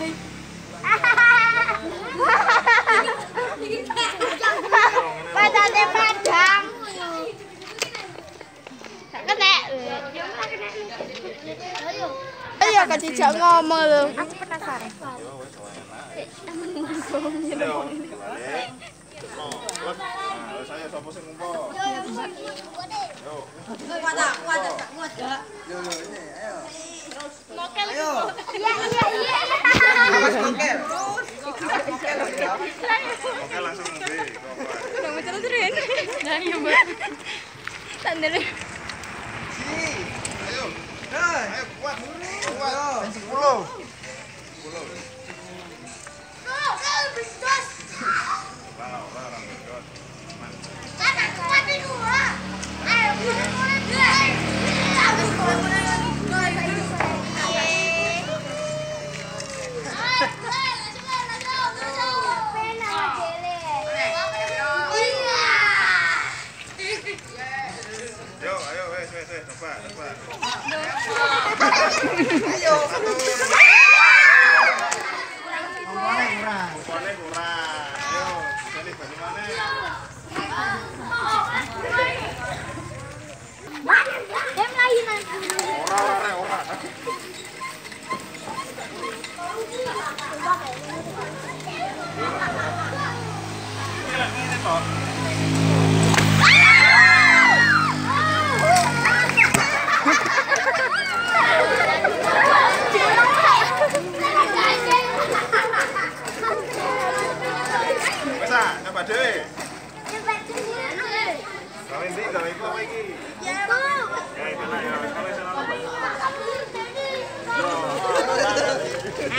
Ayo kasi siya ngomong lang. Aku penasaran. Saya sopo sing ngompo. Yo, kuat kuat kuat. Oke langsung ngombe. Udah mau terus-terusin. Nah, iya, Mbak. Tandele. Ayo. Ayo kuat. Kuat. 10. 10. Ayo. Satu. Kurang. Toh. Wes ah, coba dhewe. Gawe ndi gawe iku apa iki? Ya?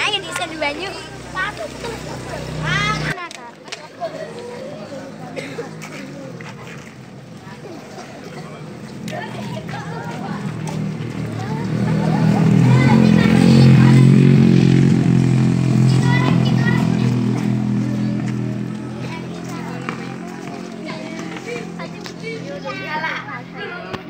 Ayo di banyu. Coba.